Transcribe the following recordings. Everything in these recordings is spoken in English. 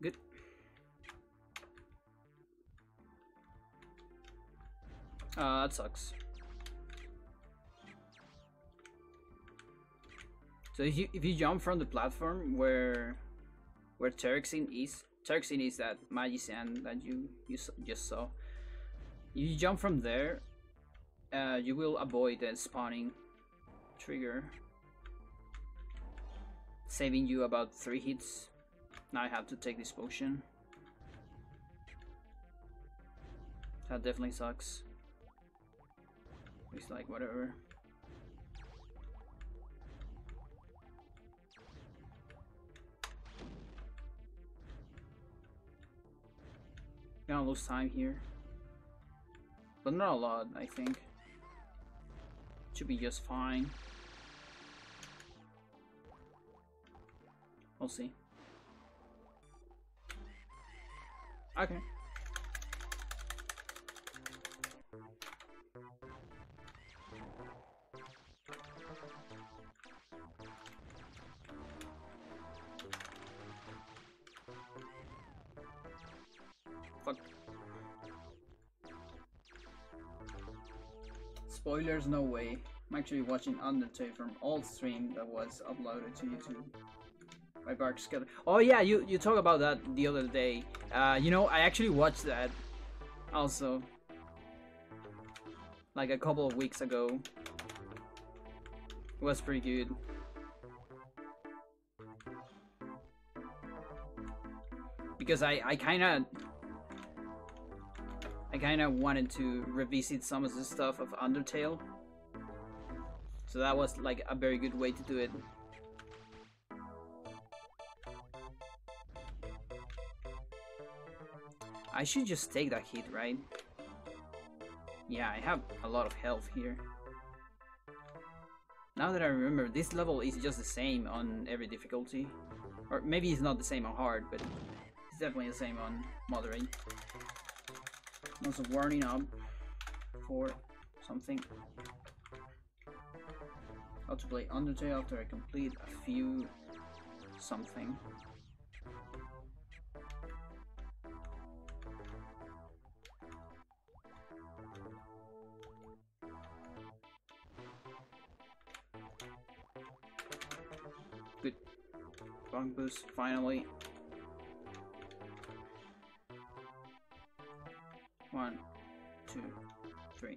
Good. Uh, that sucks. So if you if you jump from the platform where where Terexin is, Terexin is that magician that you you just saw. If you jump from there, uh, you will avoid the spawning trigger, saving you about three hits. Now I have to take this potion. That definitely sucks. It's like whatever. Gonna lose time here. But not a lot, I think. Should be just fine. We'll see. Okay. Fuck. Spoilers, no way. I'm actually watching Undertale from old stream that was uploaded to YouTube by Bark Skeller. Oh yeah, you you talk about that the other day. Uh, you know, I actually watched that also like a couple of weeks ago. It was pretty good. Because I I kind of I kind of wanted to revisit some of the stuff of Undertale. So that was like a very good way to do it. I should just take that hit, right? Yeah, I have a lot of health here. Now that I remember, this level is just the same on every difficulty. Or maybe it's not the same on hard, but it's definitely the same on moderate. Also warning up for something. How to play Undertale after I complete a few something. Boost, finally. One, two, three.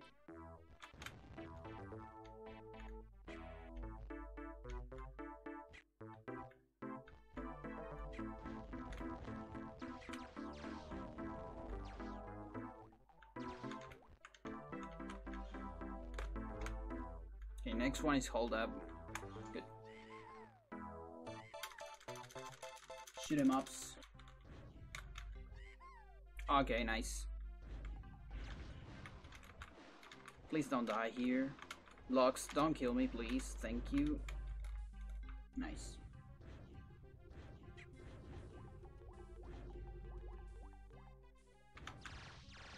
Okay, next one is hold up. Shoot 'em ups. Okay, nice. Please don't die here. Lux, don't kill me, please. Thank you. Nice.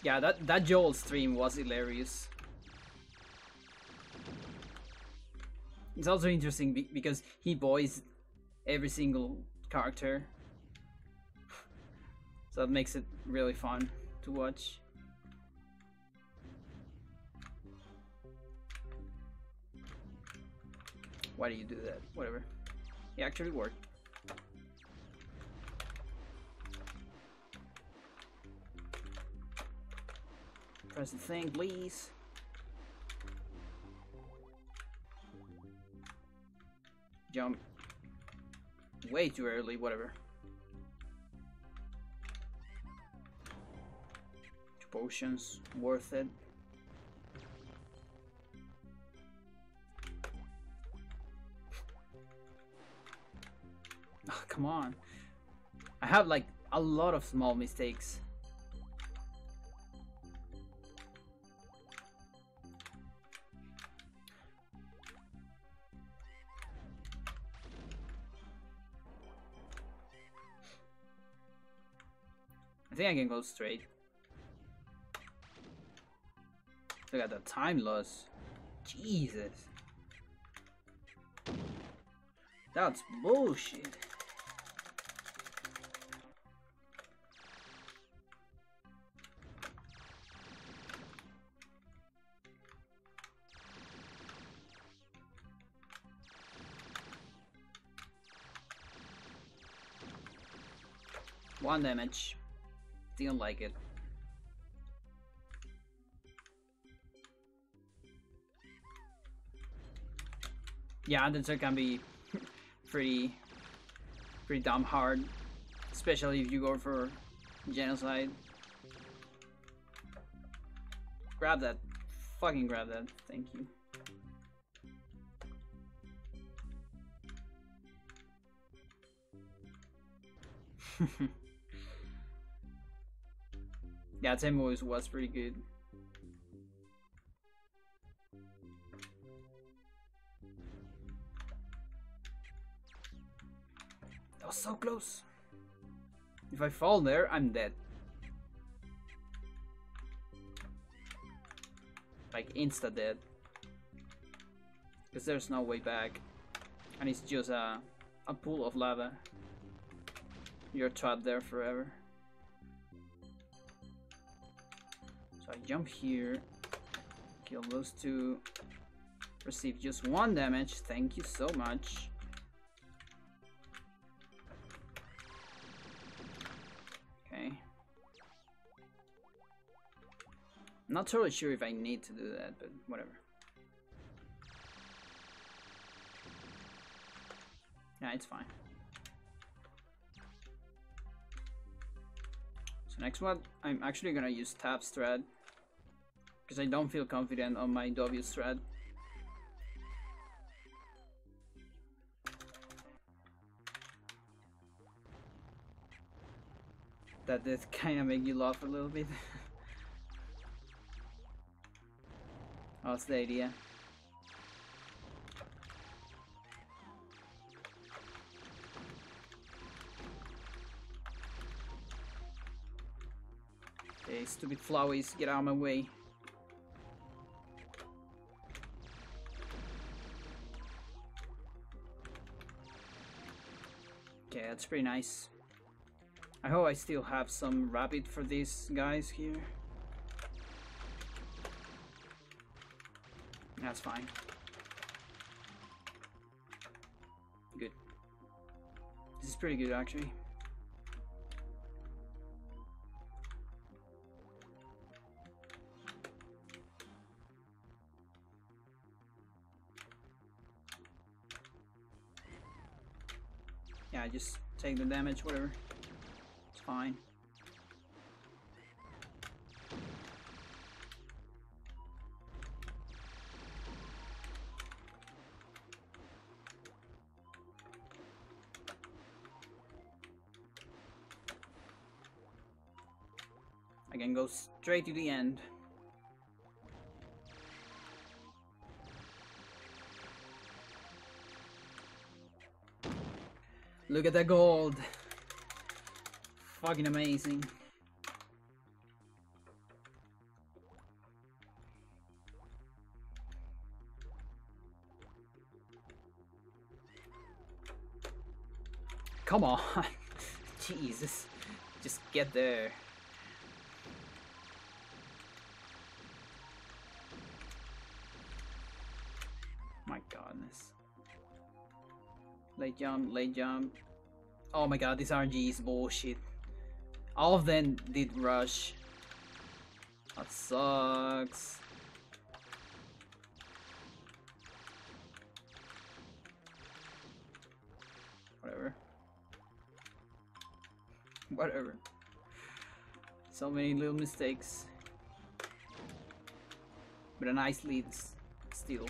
Yeah, that, that Joel stream was hilarious. It's also interesting be because he voiced every single character. So that makes it really fun to watch. Why do you do that? Whatever. It actually worked. Press the thing, please. Jump. Way too early, whatever. Potions, worth it. Oh, come on. I have like a lot of small mistakes. I think I can go straight. Look at the time loss. Jesus. That's bullshit. One damage. Didn't like it. Yeah, Undertale can be pretty pretty damn hard. Especially if you go for genocide. Grab that. Fucking grab that. Thank you. yeah, was, was pretty good. Was so close. If I fall there, I'm dead. Like insta dead. Because there's no way back. And it's just a, a pool of lava. You're trapped there forever. So I jump here, kill those two, receive just one damage, thank you so much. Not totally sure if I need to do that, but whatever. Yeah, it's fine. So next one, I'm actually gonna use tap strat because I don't feel confident on my W strat. That did kind of make you laugh a little bit. What's the idea? Okay, stupid flowers, get out of my way. Okay, that's pretty nice. I hope I still have some rabbit for these guys here. That's fine. Good. This is pretty good actually. Yeah, just take the damage, whatever. It's fine. Go straight to the end. Look at the gold. Fucking amazing. Come on. Jesus. Just get there. Late jump, late jump. Oh my god, this RNG is bullshit. All of them did rush. That sucks. Whatever. Whatever. So many little mistakes. But a nice lead still.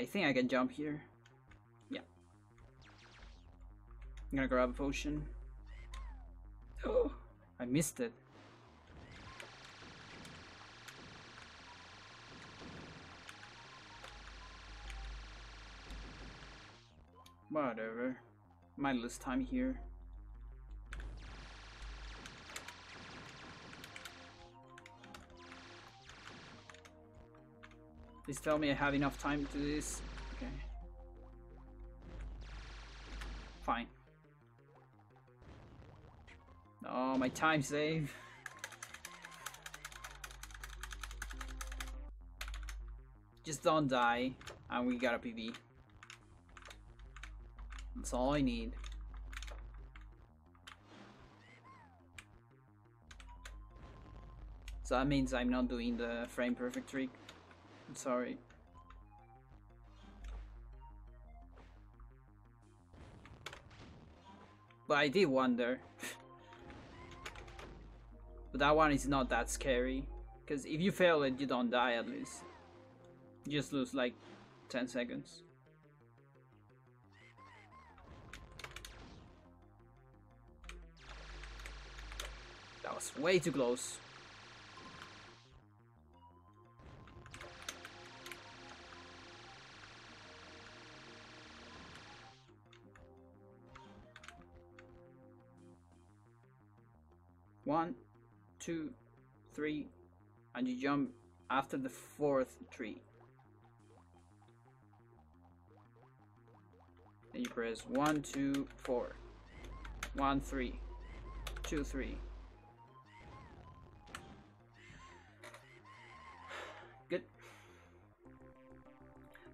I think I can jump here. Yeah. I'm gonna grab a potion. Oh, I missed it. Whatever. Might lose time here. Please tell me I have enough time to do this. Okay. Fine. Oh, my time save. Just don't die, and we got a PB. That's all I need. So that means I'm not doing the frame perfect trick. Sorry. But I did wonder. but that one is not that scary. Because if you fail it, you don't die at least. You just lose like 10 seconds. That was way too close. Two, three, and you jump after the fourth tree. Then you press one, two, four, one, three, two, three. Good.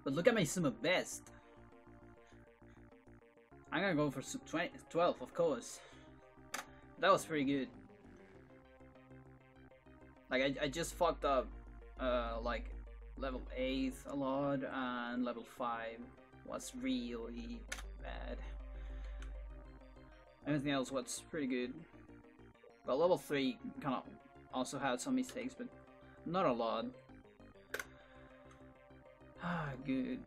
But look at my sum of best. I'm gonna go for 20, 12, of course. That was pretty good. Like I, I just fucked up uh, like level 8 a lot and level 5 was really bad. Everything else was pretty good. But level 3 kind of also had some mistakes, but not a lot. Ah, good.